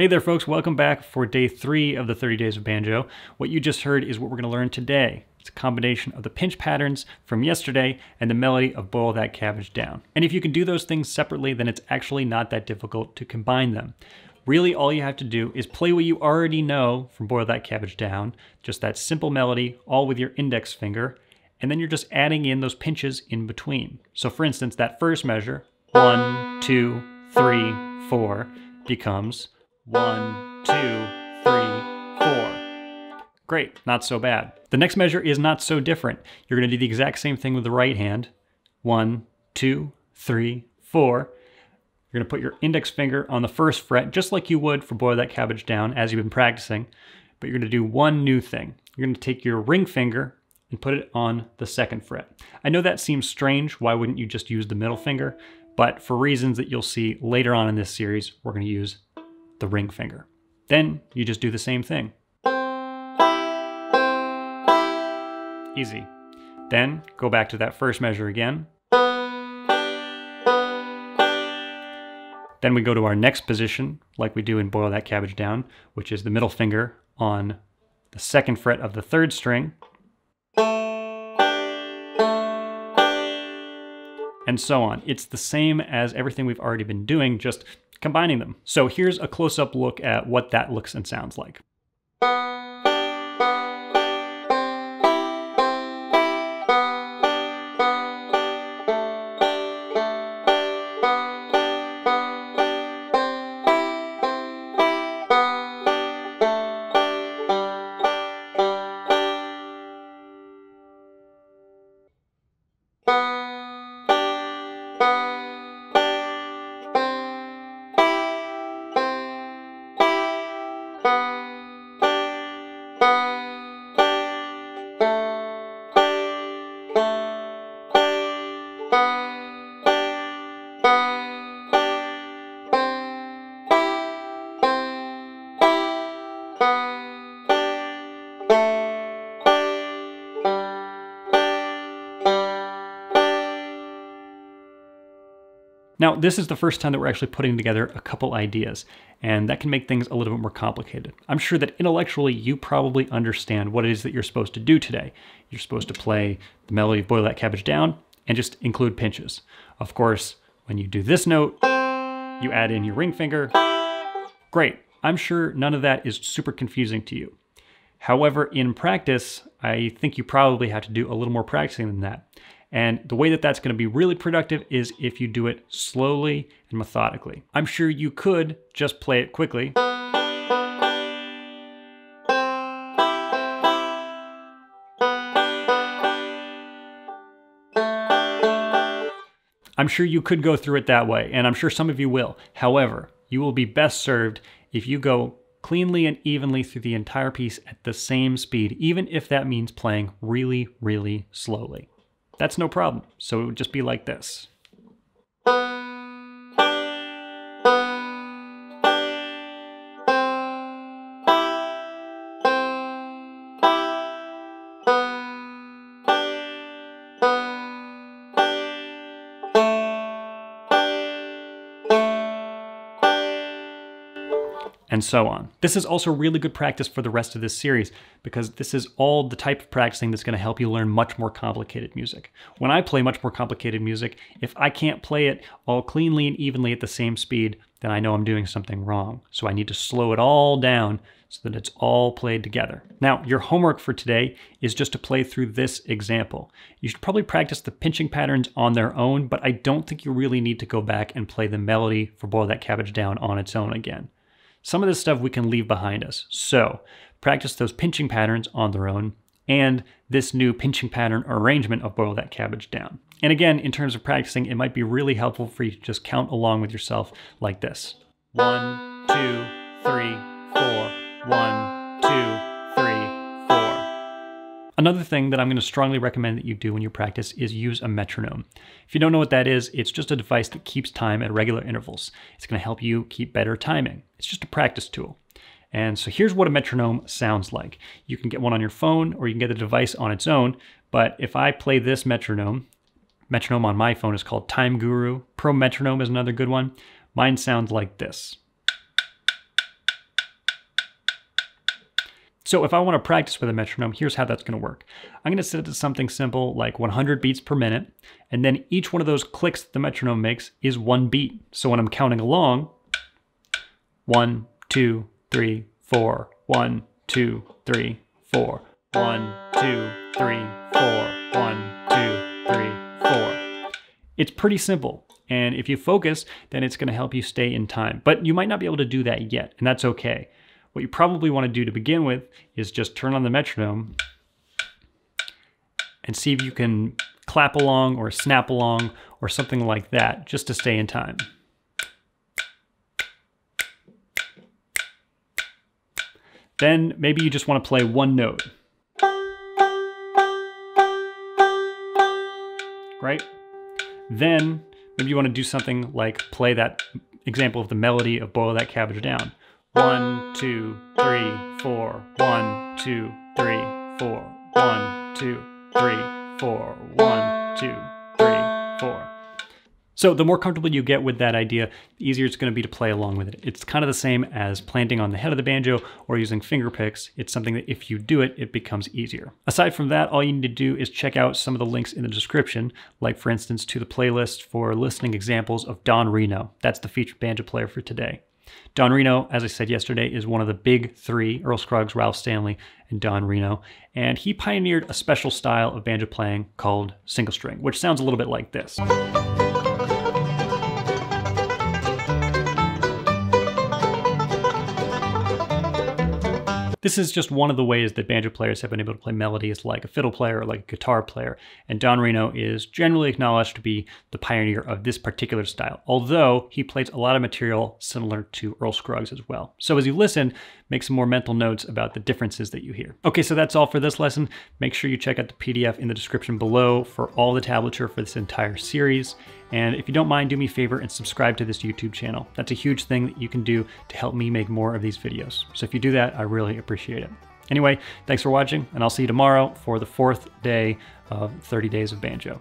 Hey there folks, welcome back for day three of the 30 Days of Banjo. What you just heard is what we're gonna learn today. It's a combination of the pinch patterns from yesterday and the melody of Boil That Cabbage Down. And if you can do those things separately, then it's actually not that difficult to combine them. Really, all you have to do is play what you already know from Boil That Cabbage Down, just that simple melody, all with your index finger, and then you're just adding in those pinches in between. So for instance, that first measure, one, two, three, four, becomes one, two, three, four. Great, not so bad. The next measure is not so different. You're gonna do the exact same thing with the right hand. One, two, three, four. You're gonna put your index finger on the first fret, just like you would for Boil That Cabbage Down as you've been practicing, but you're gonna do one new thing. You're gonna take your ring finger and put it on the second fret. I know that seems strange. Why wouldn't you just use the middle finger? But for reasons that you'll see later on in this series, we're gonna use the ring finger. Then you just do the same thing. Easy. Then go back to that first measure again. Then we go to our next position, like we do in Boil That Cabbage Down, which is the middle finger on the second fret of the third string. And so on. It's the same as everything we've already been doing, just combining them. So here's a close-up look at what that looks and sounds like. Now, this is the first time that we're actually putting together a couple ideas, and that can make things a little bit more complicated. I'm sure that intellectually you probably understand what it is that you're supposed to do today. You're supposed to play the melody of Boil That Cabbage Down and just include pinches. Of course, when you do this note, you add in your ring finger. Great. I'm sure none of that is super confusing to you. However, in practice, I think you probably have to do a little more practicing than that. And the way that that's going to be really productive is if you do it slowly and methodically. I'm sure you could just play it quickly. I'm sure you could go through it that way, and I'm sure some of you will. However, you will be best served if you go cleanly and evenly through the entire piece at the same speed, even if that means playing really, really slowly. That's no problem. So it would just be like this. And so on. This is also really good practice for the rest of this series because this is all the type of practicing that's going to help you learn much more complicated music. When I play much more complicated music, if I can't play it all cleanly and evenly at the same speed, then I know I'm doing something wrong. So I need to slow it all down so that it's all played together. Now, your homework for today is just to play through this example. You should probably practice the pinching patterns on their own, but I don't think you really need to go back and play the melody for Boil That Cabbage Down on its own again. Some of this stuff we can leave behind us. So practice those pinching patterns on their own and this new pinching pattern arrangement of boil that cabbage down. And again, in terms of practicing, it might be really helpful for you to just count along with yourself like this. One, two, three, four, one, two, Another thing that I'm going to strongly recommend that you do when you practice is use a metronome. If you don't know what that is, it's just a device that keeps time at regular intervals. It's going to help you keep better timing. It's just a practice tool. And so here's what a metronome sounds like. You can get one on your phone or you can get the device on its own. But if I play this metronome, metronome on my phone is called Time Guru. Pro Metronome is another good one. Mine sounds like this. So if I want to practice with a metronome, here's how that's going to work. I'm going to set it to something simple like 100 beats per minute, and then each one of those clicks that the metronome makes is one beat. So when I'm counting along, one, two, three, four, one, two, three, four, one, two, three, four, one, two, three, four. It's pretty simple. And if you focus, then it's going to help you stay in time. But you might not be able to do that yet, and that's okay. What you probably want to do to begin with is just turn on the metronome and see if you can clap along or snap along or something like that just to stay in time. Then maybe you just want to play one note. Right? Then maybe you want to do something like play that example of the melody of Boil That Cabbage Down. One, two, three, four. One, two, three, four. One, two, three, four. One, two, three, four. So the more comfortable you get with that idea, the easier it's going to be to play along with it. It's kind of the same as planting on the head of the banjo or using finger picks. It's something that if you do it, it becomes easier. Aside from that, all you need to do is check out some of the links in the description, like for instance to the playlist for listening examples of Don Reno. That's the featured banjo player for today. Don Reno, as I said yesterday, is one of the big three Earl Scruggs, Ralph Stanley, and Don Reno. And he pioneered a special style of banjo playing called single string, which sounds a little bit like this. This is just one of the ways that banjo players have been able to play melodies like a fiddle player or like a guitar player, and Don Reno is generally acknowledged to be the pioneer of this particular style, although he plays a lot of material similar to Earl Scruggs as well. So as you listen, make some more mental notes about the differences that you hear. Okay, so that's all for this lesson. Make sure you check out the PDF in the description below for all the tablature for this entire series. And if you don't mind, do me a favor and subscribe to this YouTube channel. That's a huge thing that you can do to help me make more of these videos. So if you do that, I really appreciate it. Anyway, thanks for watching, and I'll see you tomorrow for the fourth day of 30 Days of Banjo.